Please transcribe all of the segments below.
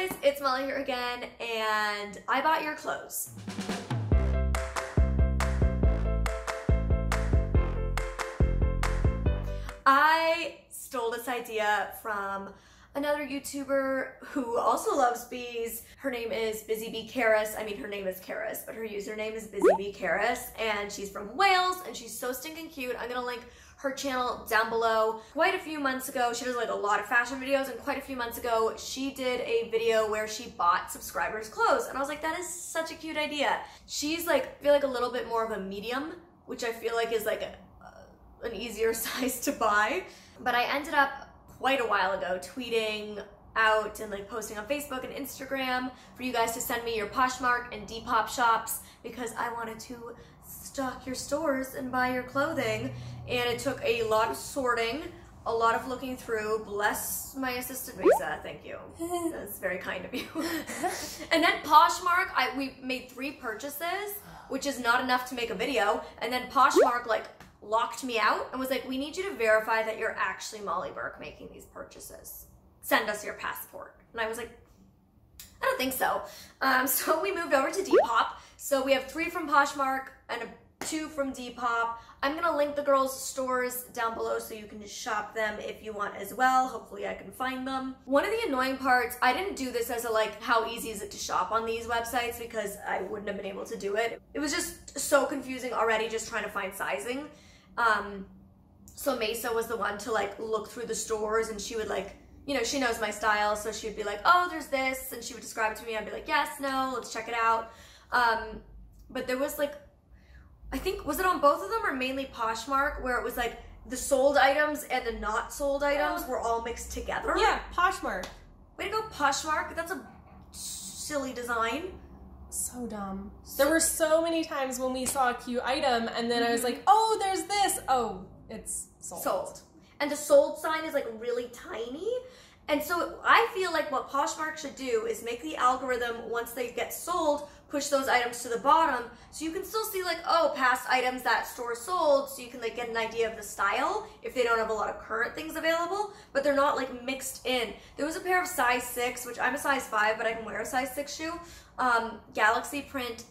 guys, it's Molly here again, and I bought your clothes. I stole this idea from another YouTuber who also loves bees. Her name is Busy Bee Carys. I mean, her name is Carys, but her username is Busy Bee Carys, and she's from Wales, and she's so stinking cute. I'm gonna link her channel down below. Quite a few months ago, she does like a lot of fashion videos, and quite a few months ago, she did a video where she bought subscribers clothes, and I was like, that is such a cute idea. She's like, I feel like a little bit more of a medium, which I feel like is like a, an easier size to buy. But I ended up quite a while ago tweeting out and like posting on Facebook and Instagram for you guys to send me your Poshmark and Depop shops because I wanted to stock your stores and buy your clothing. And it took a lot of sorting, a lot of looking through. Bless my assistant Lisa, thank you. That's very kind of you. and then Poshmark, I we made three purchases, which is not enough to make a video. And then Poshmark like locked me out and was like, we need you to verify that you're actually Molly Burke making these purchases. Send us your passport. And I was like, I don't think so. Um, so we moved over to Depop. So we have three from Poshmark and two from Depop. I'm gonna link the girls' stores down below so you can shop them if you want as well. Hopefully I can find them. One of the annoying parts, I didn't do this as a like, how easy is it to shop on these websites because I wouldn't have been able to do it. It was just so confusing already just trying to find sizing. Um, so Mesa was the one to like look through the stores and she would like, you know, she knows my style. So she would be like, oh, there's this. And she would describe it to me. I'd be like, yes, no, let's check it out. Um, but there was like, I think, was it on both of them or mainly Poshmark where it was like the sold items and the not sold items were all mixed together? Yeah, Poshmark. Way to go, Poshmark. That's a silly design. So dumb. There were so many times when we saw a cute item and then I was like, oh, there's this. Oh, it's sold. sold. And the sold sign is like really tiny. And so I feel like what Poshmark should do is make the algorithm once they get sold, push those items to the bottom so you can still see like, oh, past items that store sold so you can like get an idea of the style if they don't have a lot of current things available, but they're not like mixed in. There was a pair of size six, which I'm a size five, but I can wear a size six shoe, um, Galaxy print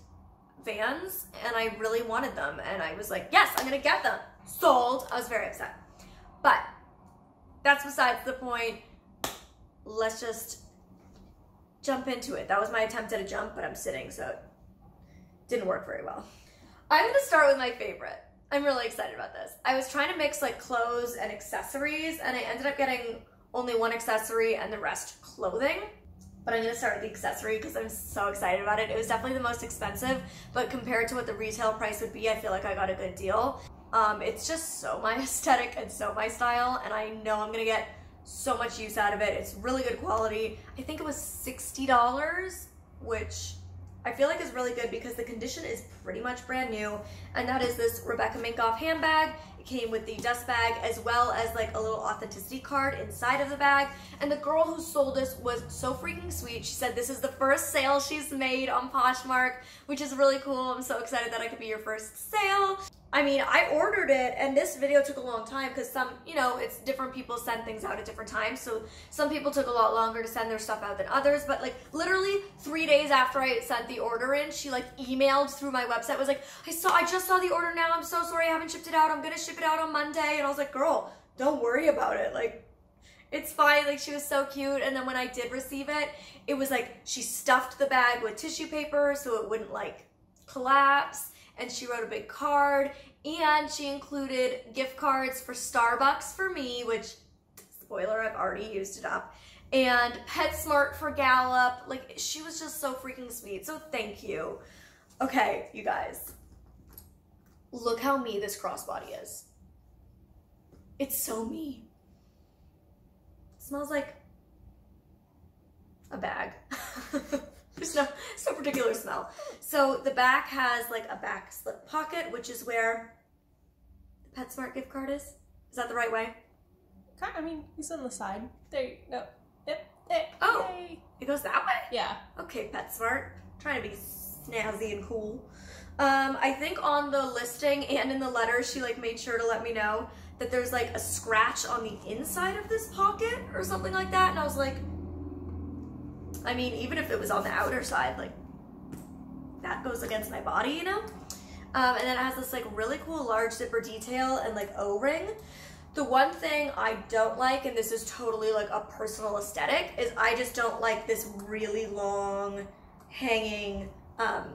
Vans, and I really wanted them. And I was like, yes, I'm gonna get them. Sold. I was very upset. But that's besides the point. Let's just jump into it. That was my attempt at a jump, but I'm sitting, so it didn't work very well. I'm gonna start with my favorite. I'm really excited about this. I was trying to mix like clothes and accessories, and I ended up getting only one accessory and the rest clothing. But I'm gonna start with the accessory because I'm so excited about it. It was definitely the most expensive, but compared to what the retail price would be, I feel like I got a good deal. Um, it's just so my aesthetic and so my style, and I know I'm gonna get so much use out of it. It's really good quality. I think it was $60, which I feel like is really good because the condition is pretty much brand new. And that is this Rebecca Minkoff handbag. It came with the dust bag as well as like a little authenticity card inside of the bag. And the girl who sold this was so freaking sweet. She said this is the first sale she's made on Poshmark, which is really cool. I'm so excited that I could be your first sale. I mean, I ordered it and this video took a long time because some, you know, it's different people send things out at different times. So some people took a lot longer to send their stuff out than others. But like literally three days after I sent the order in, she like emailed through my website, was like, I saw, I just saw the order now. I'm so sorry I haven't shipped it out. I'm going to ship it out on Monday. And I was like, girl, don't worry about it. Like, it's fine. Like she was so cute. And then when I did receive it, it was like she stuffed the bag with tissue paper so it wouldn't like collapse and she wrote a big card and she included gift cards for Starbucks for me, which spoiler, I've already used it up, and PetSmart for Gallop. Like she was just so freaking sweet. So thank you. Okay, you guys. Look how me this crossbody is. It's so me. It smells like a bag. There's no, no particular smell. So the back has like a back slip pocket, which is where the PetSmart gift card is. Is that the right way? I mean, he's on the side. There you go. Yep. There. Oh, Yay. it goes that way? Yeah. Okay, PetSmart. Trying to be snazzy and cool. Um, I think on the listing and in the letter, she like made sure to let me know that there's like a scratch on the inside of this pocket or something like that. And I was like, I mean, even if it was on the outer side, like that goes against my body, you know? Um, and then it has this like really cool large zipper detail and like O-ring. The one thing I don't like, and this is totally like a personal aesthetic, is I just don't like this really long hanging um,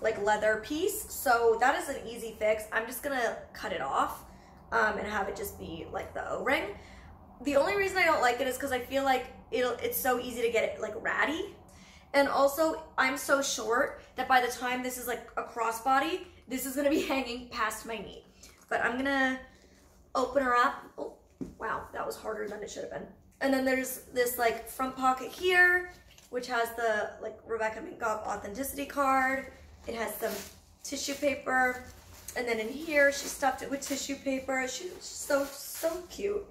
like leather piece. So that is an easy fix. I'm just gonna cut it off um, and have it just be like the O-ring. The only reason I don't like it is because I feel like it'll it's so easy to get it like ratty. And also, I'm so short that by the time this is like a crossbody, this is gonna be hanging past my knee. But I'm gonna open her up. Oh, wow, that was harder than it should have been. And then there's this like front pocket here, which has the like Rebecca Minkoff authenticity card. It has some tissue paper. And then in here, she stuffed it with tissue paper. She's so, so cute.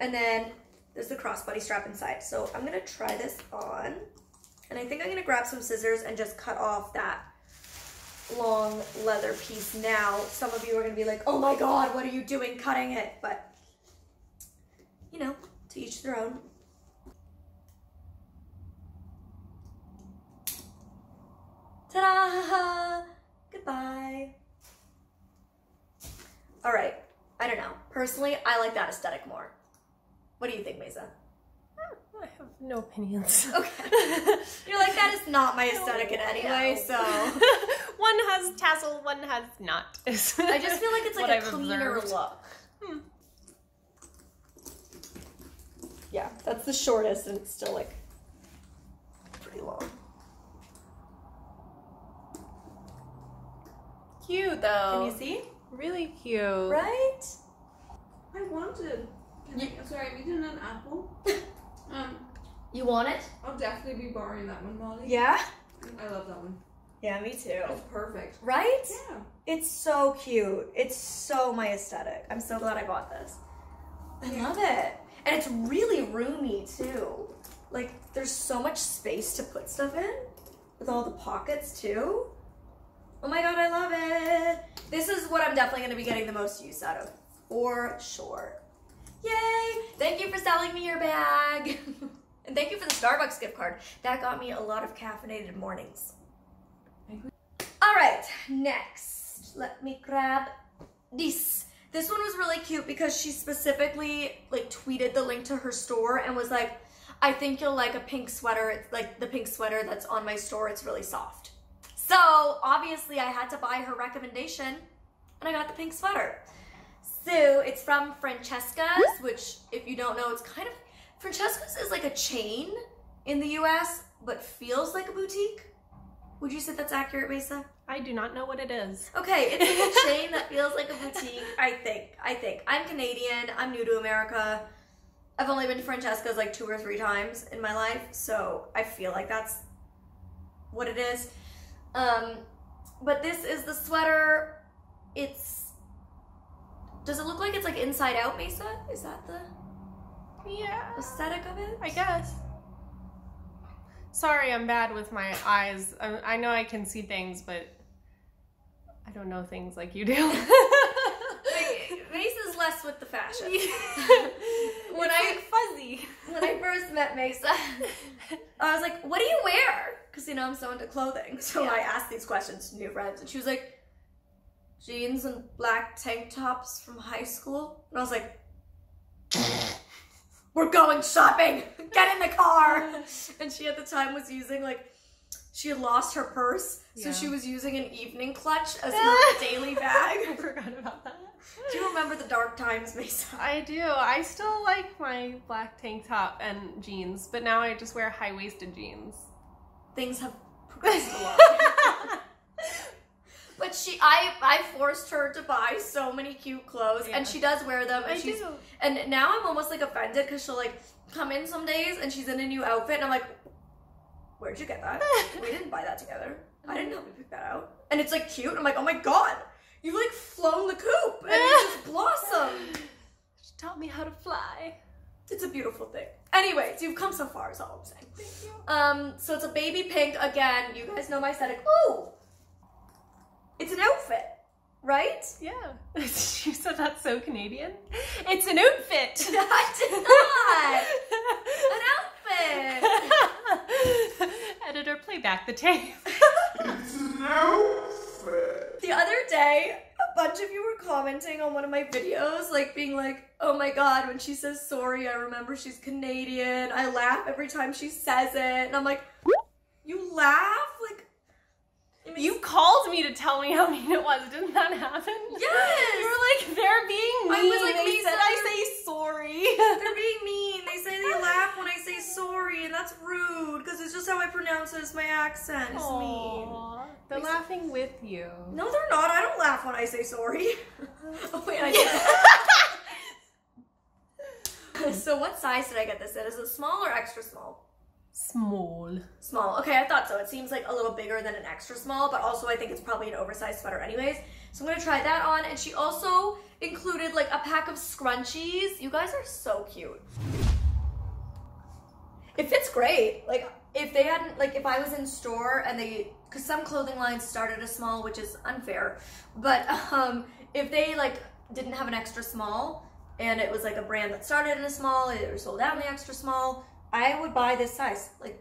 And then there's the crossbody strap inside. So I'm gonna try this on. And I think I'm gonna grab some scissors and just cut off that long leather piece now. Some of you are gonna be like, oh my God, what are you doing cutting it? But, you know, to each their own. Ta-da! Goodbye. All right, I don't know. Personally, I like that aesthetic more. What do you think, Mesa? I have no opinions. Okay. You're like, that is not my aesthetic in any way, so. one has tassel, one has not. I just feel like it's like a I've cleaner observed. look. Hmm. Yeah, that's the shortest and it's still like pretty long. Cute though. Can you see? Really cute. Right? I wanted. Can I, sorry, I'm eating an apple. Um, You want it? I'll definitely be borrowing that one, Molly. Yeah? I love that one. Yeah, me too. It's perfect. Right? Yeah. It's so cute. It's so my aesthetic. I'm so glad I bought this. I love it. And it's really roomy too. Like there's so much space to put stuff in with all the pockets too. Oh my god, I love it. This is what I'm definitely going to be getting the most use out of for sure. Yay! Thank you for selling me your bag. and thank you for the Starbucks gift card. That got me a lot of caffeinated mornings. All right, next, let me grab this. This one was really cute because she specifically like tweeted the link to her store and was like, I think you'll like a pink sweater. It's like the pink sweater that's on my store. It's really soft. So obviously I had to buy her recommendation and I got the pink sweater. So it's from Francesca's, which if you don't know, it's kind of, Francesca's is like a chain in the US, but feels like a boutique. Would you say that's accurate, Mesa? I do not know what it is. Okay, it's like a chain that feels like a boutique. I think. I think. I'm Canadian. I'm new to America. I've only been to Francesca's like two or three times in my life, so I feel like that's what it is. Um, but this is the sweater. It's. Does it look like it's like inside out, Mesa? Is that the Yeah. aesthetic of it? I guess. Sorry, I'm bad with my eyes. I, I know I can see things, but I don't know things like you do. Like, Mesa's less with the fashion. when I fuzzy. when I first met Mesa, I was like, "What do you wear?" Because you know I'm so into clothing, so Yeah. I asked these questions to new friends, and she was like, "Jeans and black tank tops from high school," and I was like, "We're going shopping. Get in the car." And she at the time was using like. She had lost her purse, so Yeah. she was using an evening clutch as her daily bag. I forgot about that. Do you remember the dark times, Mesa? I do. I still like my black tank top and jeans, but now I just wear high waisted jeans. Things have progressed a lot. But she, I, I forced her to buy so many cute clothes, Yeah. and she does wear them. And I she's, do. and now I'm almost like offended because she'll like come in some days and she's in a new outfit, and I'm like, "Where'd you get that? we didn't buy that together. I didn't help you pick that out." And it's like cute. I'm like, "Oh my god, you've like flown the coop and you just blossomed." She taught me how to fly. It's a beautiful thing. Anyways, you've come so far. Is all I'm saying. Thank you. Um, so it's a baby pink again. You guys know my aesthetic. Ooh, it's an outfit, right? Yeah. you said that's so Canadian. It's an outfit. I did not. An outfit. Editor, play back the tape. it's an outfit. The other day, a bunch of you were commenting on one of my videos, like being like, oh my god, when she says sorry, I remember she's Canadian. I laugh every time she says it. And I'm like, you laugh? Tell me how mean it was. Didn't that happen? Yes! You were like, they're being mean. I was like, they said I say sorry. They're being mean. They say they laugh when I say sorry, and that's rude because it's just how I pronounce it. It's my accent. It's mean. They're laughing with you. No, they're not. I don't laugh when I say sorry. oh wait, I did. so what size did I get this in? Is it small or extra small? Small. Small. Okay, I thought so. It seems like a little bigger than an extra small, but also I think it's probably an oversized sweater anyways. So I'm gonna try that on. And she also included like a pack of scrunchies. You guys are so cute. It fits great. Like if they hadn't like if I was in store and they because some clothing lines started a small, which is unfair. But um if they like didn't have an extra small and it was like a brand that started in a small, it was sold out in the extra small, I would buy this size. Like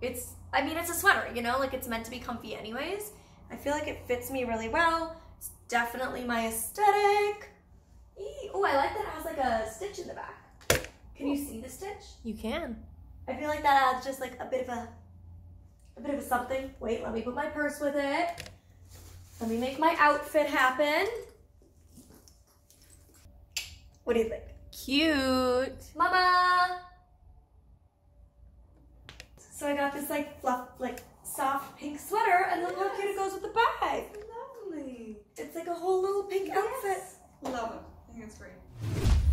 it's I mean it's a sweater, you know, like it's meant to be comfy anyways. I feel like it fits me really well. It's definitely my aesthetic. Oh, I like that it has like a stitch in the back. Can you see the stitch? You can. I feel like that adds just like a bit of a a bit of a something. Wait, let me put my purse with it. Let me make my outfit happen. What do you think? Cute. Mama! So I got this like fluff, like soft pink sweater, and look how cute it goes with the bag. Lovely. It's like a whole little pink outfit. Love it. I think it's great.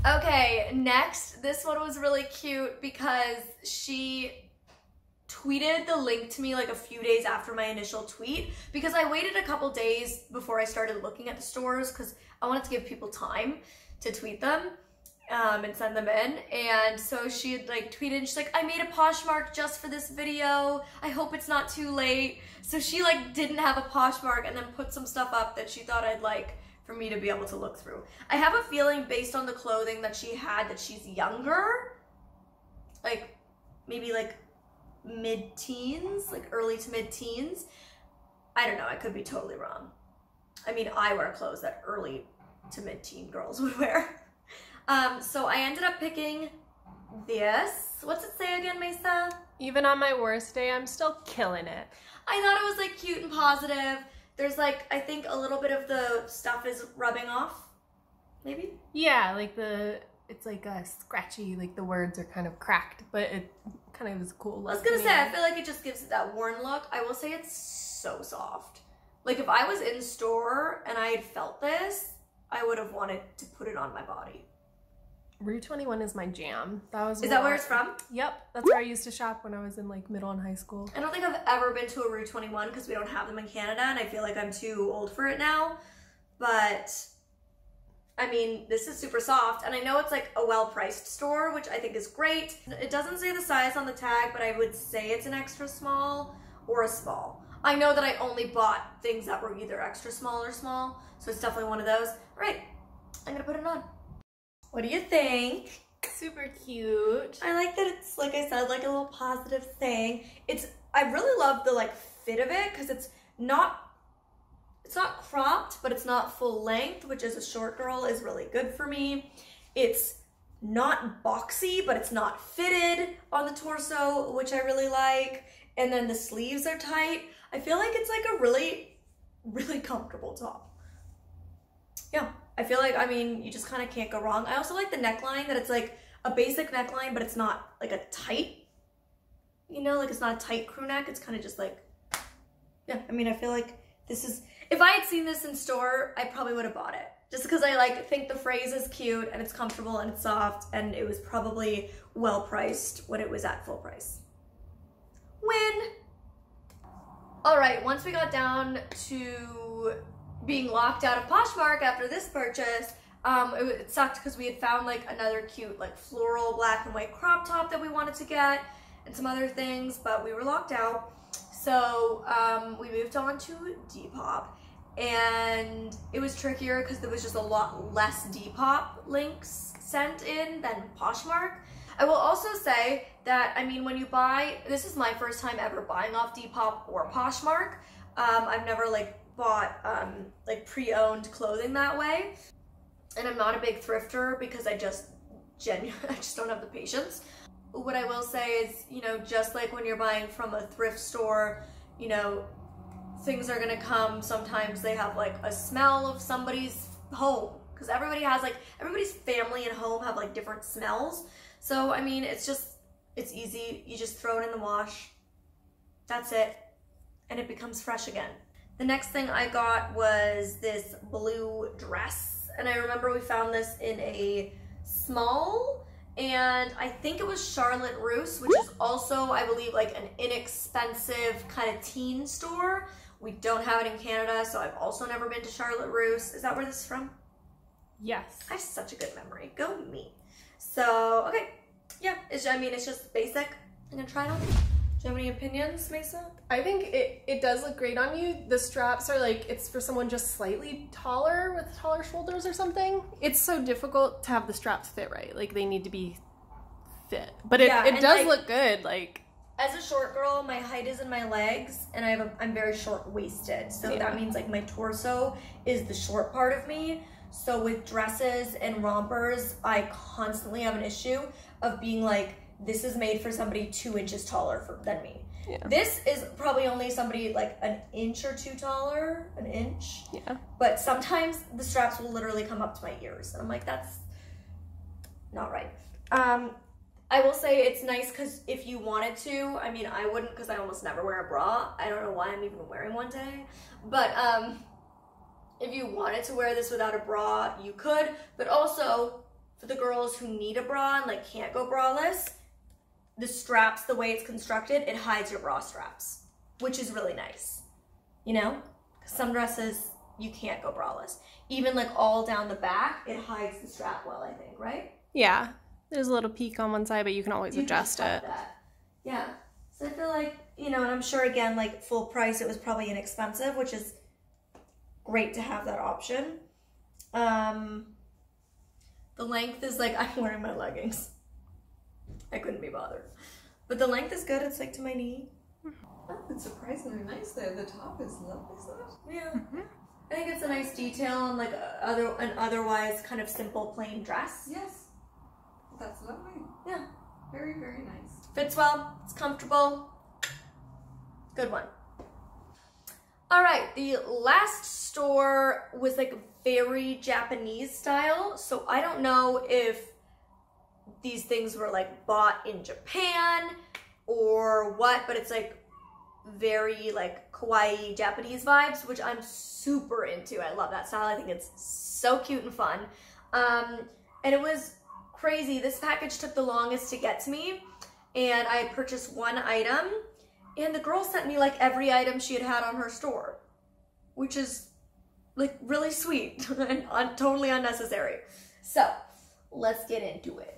Okay, next, this one was really cute because she tweeted the link to me like a few days after my initial tweet because I waited a couple days before I started looking at the stores because I wanted to give people time to tweet them um, and send them in. And so she had like tweeted, she's like, I made a Poshmark just for this video. I hope it's not too late. So she like didn't have a Poshmark and then put some stuff up that she thought I'd like for me to be able to look through. I have a feeling based on the clothing that she had that she's younger. Like maybe like mid teens, like early to mid teens. I don't know, I could be totally wrong. I mean, I wear clothes that early to mid teen girls would wear. Um, so I ended up picking this. What's it say again, Mesa? Even on my worst day, I'm still killing it. I thought it was like cute and positive. There's like, I think a little bit of the stuff is rubbing off. Maybe? Yeah, like the it's like a scratchy, like the words are kind of cracked, but it kind of is cool. I was gonna to say, I feel like it just gives it that worn look. I will say it's so soft. Like if I was in store and I had felt this, I would have wanted to put it on my body. Rue 21 is my jam. That was Is that where what- it's from? Yep, that's where I used to shop when I was in like middle and high school. I don't think I've ever been to a Rue 21 because we don't have them in Canada and I feel like I'm too old for it now. But I mean, this is super soft and I know it's like a well-priced store, which I think is great. It doesn't say the size on the tag, but I would say it's an extra small or a small. I know that I only bought things that were either extra small or small, so it's definitely one of those. All right, I'm gonna put it on. What do you think? Super cute. I like that it's like I said, like a little positive thing. It's I really love the like fit of it because it's not it's not cropped, but it's not full length, which as a short girl is really good for me. It's not boxy, but it's not fitted on the torso, which I really like. And then the sleeves are tight. I feel like it's like a really, really comfortable top. Yeah, I feel like, I mean, you just kind of can't go wrong. I also like the neckline that it's like a basic neckline, but it's not like a tight, you know, like it's not a tight crew neck. It's kind of just like, yeah, I mean, I feel like this is, if I had seen this in store, I probably would have bought it. Just because I like think the phrase is cute and it's comfortable and it's soft and it was probably well priced when it was at full price. Win! All right, once we got down to being locked out of Poshmark after this purchase, um, it, it sucked because we had found like another cute like floral black and white crop top that we wanted to get and some other things, but we were locked out. So um, we moved on to Depop, and it was trickier because there was just a lot less Depop links sent in than Poshmark. I will also say that I mean when you buy this is my first time ever buying off Depop or Poshmark. Um, I've never like bought um, like pre-owned clothing that way, and I'm not a big thrifter because I just genuinely I just don't have the patience. What I will say is, you know, just like when you're buying from a thrift store, you know, things are gonna come. Sometimes they have like a smell of somebody's home because everybody has like everybody's family and home have like different smells. So I mean, it's just it's easy. You just throw it in the wash. That's it, and it becomes fresh again. The next thing I got was this blue dress, and I remember we found this in a small and I think it was Charlotte Russe, which is also, I believe, like an inexpensive kind of teen store. We don't have it in Canada, so I've also never been to Charlotte Russe. Is that where this is from? Yes. I have such a good memory. Go me. So, okay. Yeah, it's, I mean, it's just basic. I'm gonna try it on. Do you have any opinions, Mesa? I think it, it does look great on you. The straps are like, it's for someone just slightly taller with taller shoulders or something. It's so difficult to have the straps fit right. Like they need to be fit. But it, Yeah, it does like- look good. Like, As a short girl, my height is in my legs, and I have a, I'm very short waisted. So Yeah. that means like my torso is the short part of me. So with dresses and rompers, I constantly have an issue of being like, this is made for somebody two inches taller for, than me. Yeah. This is probably only somebody like an inch or two taller, an inch. yeah. But sometimes the straps will literally come up to my ears, and I'm like, that's not right. Um, I will say it's nice because if you wanted to, I mean, I wouldn't because I almost never wear a bra. I don't know why I'm even wearing one today, but um, if you wanted to wear this without a bra, you could. But also for the girls who need a bra and like can't go braless, the straps, the way it's constructed, it hides your bra straps, which is really nice. You know, some dresses you can't go braless. Even like all down the back, it hides the strap well. I think, right? Yeah. There's a little peak on one side, but you can always You can adjust cut it. That. Yeah. So I feel like, you know, and I'm sure again, like full price, it was probably inexpensive, which is great to have that option. Um, the length is like, I'm wearing my leggings. I couldn't be bothered. But the length is good. It's like to my knee. Oh, it's surprisingly nice there. The top is lovely, is that? Yeah. Mm-hmm. I think it's a nice detail on like a other an otherwise kind of simple plain dress. Yes. That's lovely. Yeah. Very, very nice. Fits well, it's comfortable. Good one. All right, the last store was like very Japanese style. So I don't know if these things were like bought in Japan or what, but it's like very like kawaii Japanese vibes, which I'm super into. I love that style. I think it's so cute and fun. Um, and it was crazy. This package took the longest to get to me, and I purchased one item, and the girl sent me like every item she had had on her store, which is like really sweet and totally unnecessary. So let's get into it.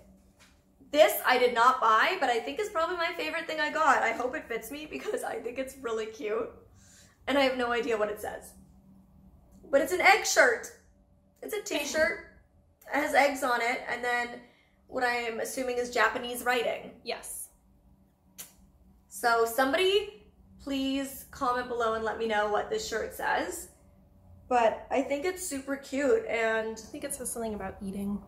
This I did not buy, but I think is probably my favorite thing I got. I hope it fits me because I think it's really cute. And I have no idea what it says. But it's an egg shirt. It's a t-shirt. It has eggs on it and then what I am assuming is Japanese writing. Yes. So somebody please comment below and let me know what this shirt says. But I think it's super cute and I think it says something about eating.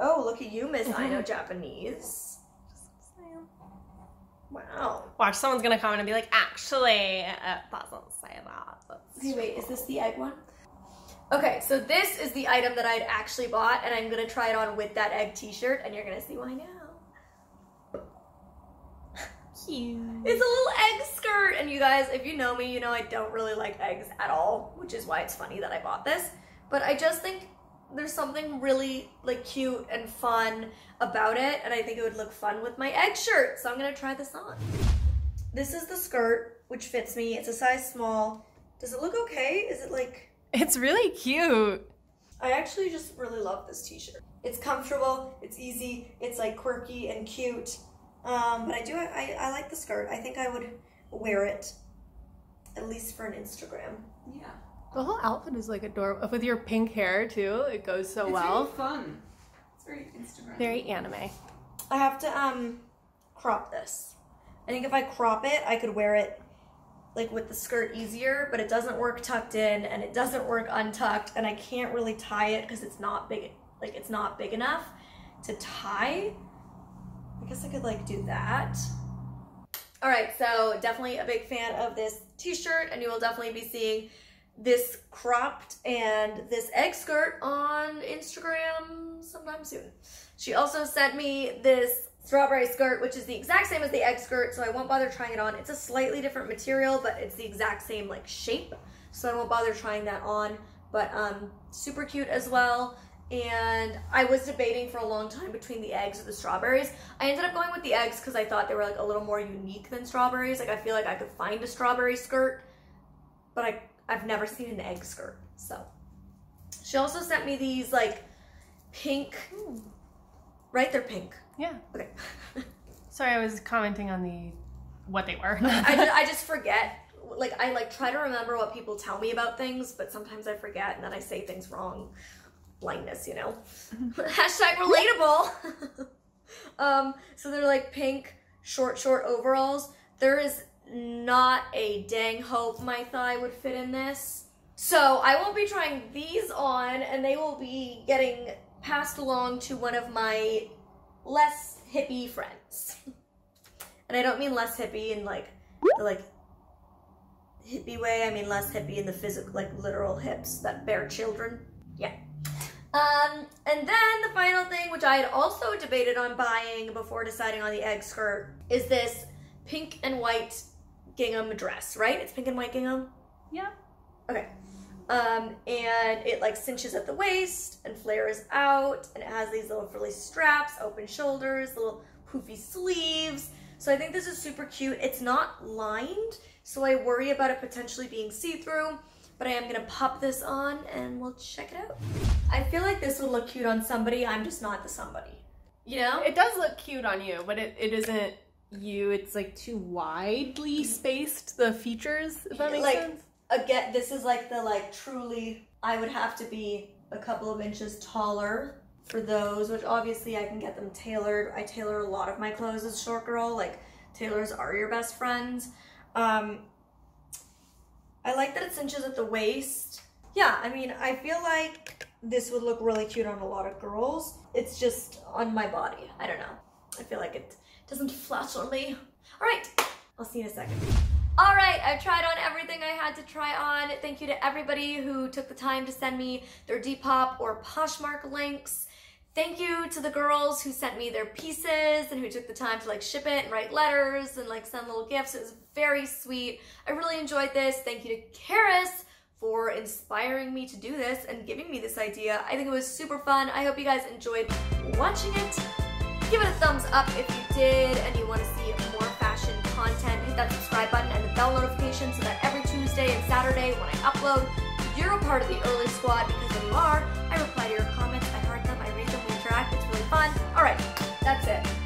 Oh, look at you, Miss I know Japanese. Wow. Watch, someone's gonna comment and be like, actually, uh, it doesn't say that. That's Hey, wait, is this the egg one? Okay, so this is the item that I'd actually bought, and I'm gonna try it on with that egg t-shirt, and you're gonna see why now. cute. It's a little egg skirt, and you guys, if you know me, you know I don't really like eggs at all, which is why it's funny that I bought this. But I just think there's something really like cute and fun about it, and I think it would look fun with my egg shirt. So I'm gonna try this on. This is the skirt, which fits me. It's a size small. Does it look okay? Is it like It's really cute. I actually just really love this t-shirt. It's comfortable, it's easy, it's like quirky and cute. Um, but I do, I, I like the skirt. I think I would wear it at least for an Instagram. Yeah. The whole outfit is like adorable. With your pink hair too, it goes so well. it's well. very fun. It's very Instagram. Very anime. I have to um crop this. I think if I crop it, I could wear it like with the skirt easier, but it doesn't work tucked in and it doesn't work untucked and I can't really tie it because it's not big like it's not big enough to tie. I guess I could like do that. All right, so definitely a big fan of this t-shirt and you will definitely be seeing this cropped and this egg skirt on Instagram sometime soon. She also sent me this strawberry skirt, which is the exact same as the egg skirt, so I won't bother trying it on. It's a slightly different material, but it's the exact same like shape, so I won't bother trying that on. But um, super cute as well and I was debating for a long time between the eggs or the strawberries. I ended up going with the eggs because I thought they were like a little more unique than strawberries. Like I feel like I could find a strawberry skirt, but I I've never seen an egg skirt. So she also sent me these like pink, right? They're pink. Yeah. Okay. Sorry, I was commenting on the what they were. I just, I just forget. Like I like try to remember what people tell me about things, but sometimes I forget and then I say things wrong blindness, you know. Hashtag relatable. um, so they're like pink, short, short overalls. There is not a dang hope my thigh would fit in this. So I won't be trying these on, and they will be getting passed along to one of my less hippie friends. and I don't mean less hippie in like the like hippie way. I mean less hippie in the physical, like literal hips that bear children. Yeah. Um, and then the final thing, which I had also debated on buying before deciding on the egg skirt, is this pink and white gingham dress, right? It's pink and white gingham? yeah. Okay. Um, and it like cinches at the waist and flares out, and it has these little frilly straps, open shoulders, little poofy sleeves. So I think this is super cute. It's not lined, so I worry about it potentially being see-through but I am gonna pop this on and we'll check it out. I feel like this would look cute on somebody, I'm just not the somebody. You know? It does look cute on you, but it, it isn't you. It's like too widely spaced, the features, if that makes Like- sense. Again, this is like the like truly, I would have to be a couple of inches taller for those, which obviously I can get them tailored. I tailor a lot of my clothes as short girl, like tailors are your best friends. Um, I like that it cinches at the waist. Yeah, I mean, I feel like this would look really cute on a lot of girls. It's just on my body. I don't know. I feel like it doesn't flatter me. All right, I'll see you in a second. All right, I've tried on everything I had to try on. Thank you to everybody who took the time to send me their Depop or Poshmark links. Thank you to the girls who sent me their pieces and who took the time to like ship it and write letters and like send little gifts. It was very sweet. I really enjoyed this. Thank you to Carys for inspiring me to do this and giving me this idea. I think it was super fun. I hope you guys enjoyed watching it. Give it a thumbs up if you connected and you want to see more fashion content, hit that subscribe button and the bell notification so that every Tuesday and Saturday when I upload, you're a part of the early squad because if you are, I reply to your comments, I heard them, I read them, we interact, it's really fun. Alright, that's it.